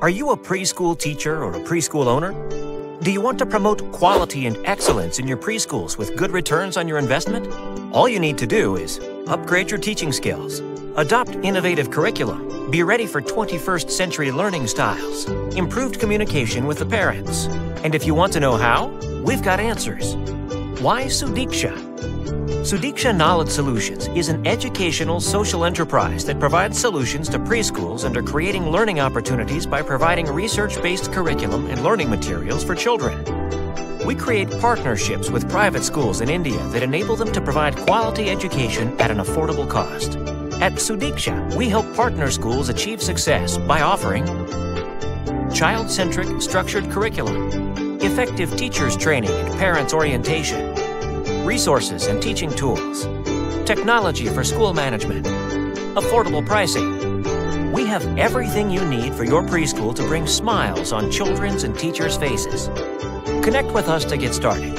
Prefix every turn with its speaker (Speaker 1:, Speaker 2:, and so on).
Speaker 1: Are you a preschool teacher or a preschool owner? Do you want to promote quality and excellence in your preschools with good returns on your investment? All you need to do is upgrade your teaching skills, adopt innovative curriculum, be ready for 21st century learning styles, improved communication with the parents. And if you want to know how, we've got answers. Why Sudiksha? Sudiksha Knowledge Solutions is an educational social enterprise that provides solutions to preschools and are creating learning opportunities by providing research-based curriculum and learning materials for children. We create partnerships with private schools in India that enable them to provide quality education at an affordable cost. At Sudiksha, we help partner schools achieve success by offering child-centric structured curriculum, effective teachers training and parents orientation, resources and teaching tools, technology for school management, affordable pricing. We have everything you need for your preschool to bring smiles on children's and teachers' faces. Connect with us to get started.